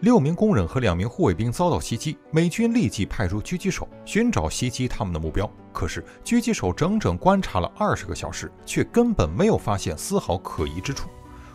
六名工人和两名护卫兵遭到袭击，美军立即派出狙击手寻找袭击他们的目标。可是，狙击手整整观察了二十个小时，却根本没有发现丝毫可疑之处。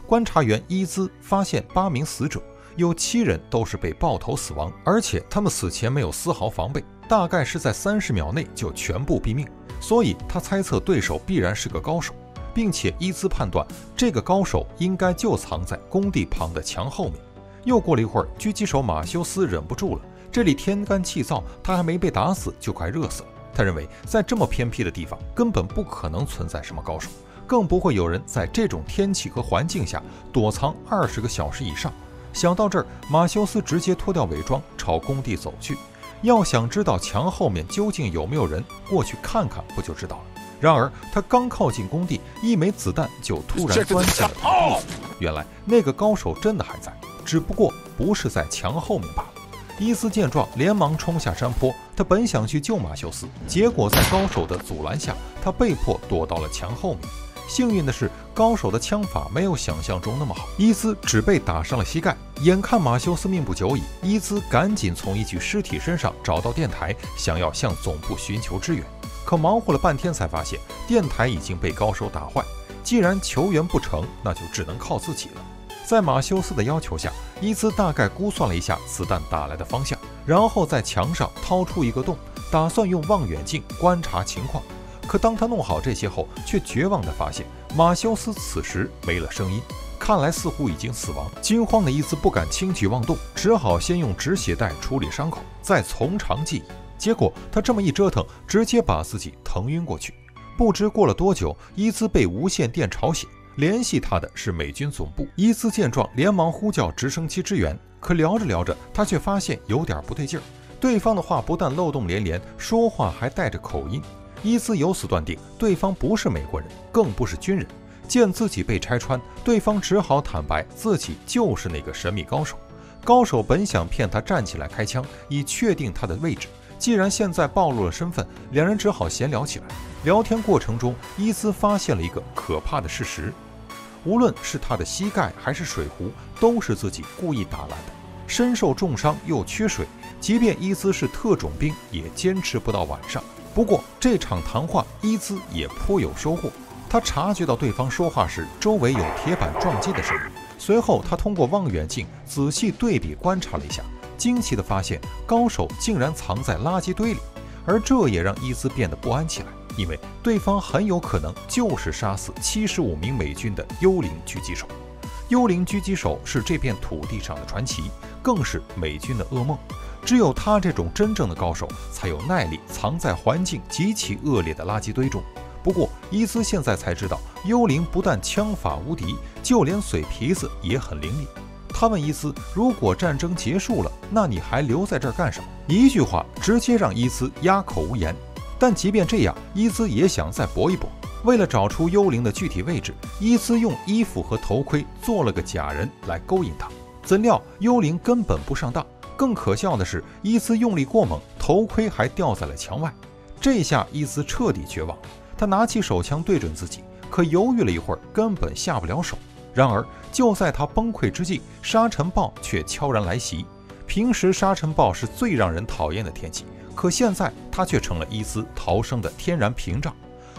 观察员伊兹发现八名死者，有七人都是被爆头死亡，而且他们死前没有丝毫防备，大概是在三十秒内就全部毙命。所以他猜测对手必然是个高手，并且伊兹判断这个高手应该就藏在工地旁的墙后面。又过了一会儿，狙击手马修斯忍不住了。这里天干气燥，他还没被打死就快热死了。他认为在这么偏僻的地方根本不可能存在什么高手，更不会有人在这种天气和环境下躲藏二十个小时以上。想到这儿，马修斯直接脱掉伪装，朝工地走去。要想知道墙后面究竟有没有人，过去看看不就知道了。然而他刚靠近工地，一枚子弹就突然钻进了他的肚子。原来那个高手真的还在。只不过不是在墙后面罢了。伊斯见状，连忙冲下山坡。他本想去救马修斯，结果在高手的阻拦下，他被迫躲到了墙后面。幸运的是，高手的枪法没有想象中那么好，伊兹只被打伤了膝盖。眼看马修斯命不久矣，伊兹赶紧从一具尸体身上找到电台，想要向总部寻求支援。可忙活了半天，才发现电台已经被高手打坏。既然求援不成，那就只能靠自己了。在马修斯的要求下，伊兹大概估算了一下子弹打来的方向，然后在墙上掏出一个洞，打算用望远镜观察情况。可当他弄好这些后，却绝望地发现马修斯此时没了声音，看来似乎已经死亡。惊慌的伊兹不敢轻举妄动，只好先用止血带处理伤口，再从长计议。结果他这么一折腾，直接把自己疼晕过去。不知过了多久，伊兹被无线电吵醒。联系他的是美军总部。伊兹见状，连忙呼叫直升机支援。可聊着聊着，他却发现有点不对劲儿。对方的话不但漏洞连连，说话还带着口音。伊兹由此断定，对方不是美国人，更不是军人。见自己被拆穿，对方只好坦白自己就是那个神秘高手。高手本想骗他站起来开枪，以确定他的位置。既然现在暴露了身份，两人只好闲聊起来。聊天过程中，伊兹发现了一个可怕的事实：无论是他的膝盖还是水壶，都是自己故意打烂的。身受重伤又缺水，即便伊兹是特种兵，也坚持不到晚上。不过这场谈话，伊兹也颇有收获。他察觉到对方说话时周围有铁板撞击的声音。随后，他通过望远镜仔细对比观察了一下。惊奇地发现，高手竟然藏在垃圾堆里，而这也让伊兹变得不安起来，因为对方很有可能就是杀死七十五名美军的幽灵狙击手。幽灵狙击手是这片土地上的传奇，更是美军的噩梦。只有他这种真正的高手，才有耐力藏在环境极其恶劣的垃圾堆中。不过，伊兹现在才知道，幽灵不但枪法无敌，就连嘴皮子也很伶俐。他问伊兹：“如果战争结束了，那你还留在这儿干什么？”一句话直接让伊兹哑口无言。但即便这样，伊兹也想再搏一搏。为了找出幽灵的具体位置，伊兹用衣服和头盔做了个假人来勾引他。怎料幽灵根本不上当。更可笑的是，伊兹用力过猛，头盔还掉在了墙外。这下伊兹彻底绝望。他拿起手枪对准自己，可犹豫了一会儿，根本下不了手。然而，就在他崩溃之际，沙尘暴却悄然来袭。平时沙尘暴是最让人讨厌的天气，可现在它却成了伊兹逃生的天然屏障。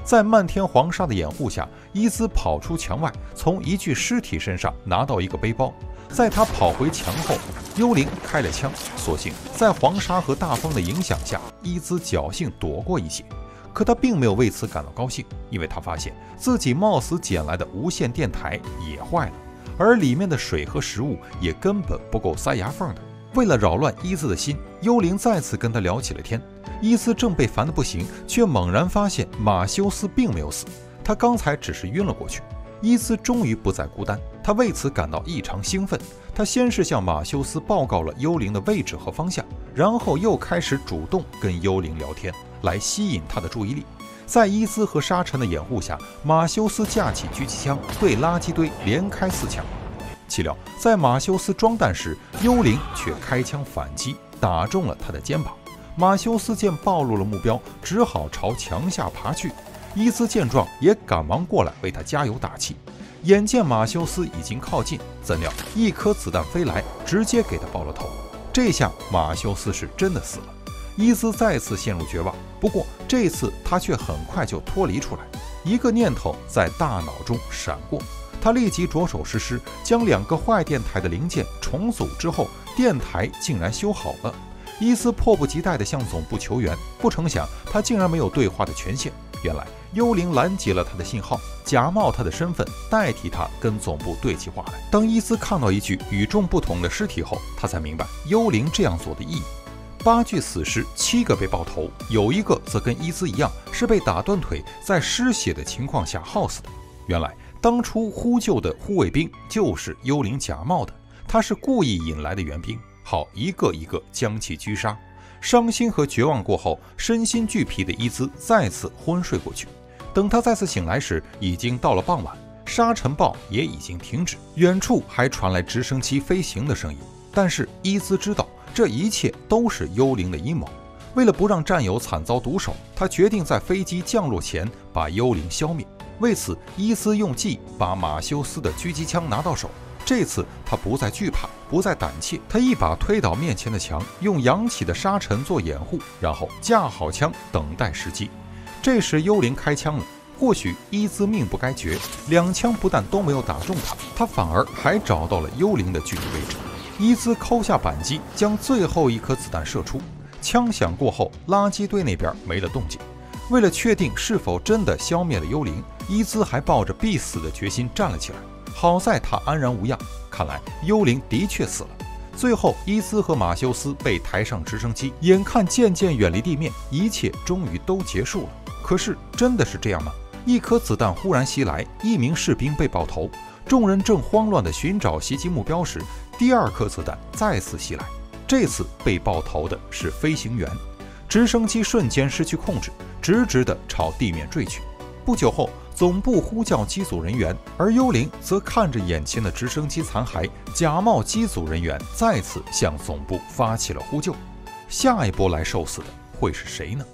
在漫天黄沙的掩护下，伊兹跑出墙外，从一具尸体身上拿到一个背包。在他跑回墙后，幽灵开了枪。所幸在黄沙和大风的影响下，伊兹侥幸躲过一劫。可他并没有为此感到高兴，因为他发现自己冒死捡来的无线电台也坏了，而里面的水和食物也根本不够塞牙缝的。为了扰乱伊兹的心，幽灵再次跟他聊起了天。伊兹正被烦得不行，却猛然发现马修斯并没有死，他刚才只是晕了过去。伊兹终于不再孤单，他为此感到异常兴奋。他先是向马修斯报告了幽灵的位置和方向，然后又开始主动跟幽灵聊天。来吸引他的注意力，在伊兹和沙尘的掩护下，马修斯架起狙击枪对垃圾堆连开四枪。岂料，在马修斯装弹时，幽灵却开枪反击，打中了他的肩膀。马修斯见暴露了目标，只好朝墙下爬去。伊兹见状，也赶忙过来为他加油打气。眼见马修斯已经靠近，怎料一颗子弹飞来，直接给他爆了头。这下马修斯是真的死了。伊兹再次陷入绝望，不过这次他却很快就脱离出来。一个念头在大脑中闪过，他立即着手实施，将两个坏电台的零件重组之后，电台竟然修好了。伊斯迫不及待地向总部求援，不成想他竟然没有对话的权限。原来幽灵拦截了他的信号，假冒他的身份，代替他跟总部对起话来。当伊斯看到一具与众不同的尸体后，他才明白幽灵这样做的意义。八具死尸，七个被爆头，有一个则跟伊斯一样是被打断腿，在失血的情况下耗死的。原来当初呼救的护卫兵就是幽灵假冒的，他是故意引来的援兵，好一个一个将其狙杀。伤心和绝望过后，身心俱疲的伊兹再次昏睡过去。等他再次醒来时，已经到了傍晚，沙尘暴也已经停止，远处还传来直升机飞行的声音。但是伊兹知道。这一切都是幽灵的阴谋。为了不让战友惨遭毒手，他决定在飞机降落前把幽灵消灭。为此，伊斯用计把马修斯的狙击枪拿到手。这次他不再惧怕，不再胆怯，他一把推倒面前的墙，用扬起的沙尘做掩护，然后架好枪，等待时机。这时，幽灵开枪了。或许伊兹命不该绝，两枪不但都没有打中他，他反而还找到了幽灵的具体位置。伊兹抠下扳机，将最后一颗子弹射出。枪响过后，垃圾堆那边没了动静。为了确定是否真的消灭了幽灵，伊兹还抱着必死的决心站了起来。好在他安然无恙，看来幽灵的确死了。最后，伊兹和马修斯被抬上直升机，眼看渐渐远离地面，一切终于都结束了。可是，真的是这样吗？一颗子弹忽然袭来，一名士兵被爆头。众人正慌乱地寻找袭击目标时，第二颗子弹再次袭来。这次被爆头的是飞行员，直升机瞬间失去控制，直直地朝地面坠去。不久后，总部呼叫机组人员，而幽灵则看着眼前的直升机残骸，假冒机组人员，再次向总部发起了呼救。下一波来受死的会是谁呢？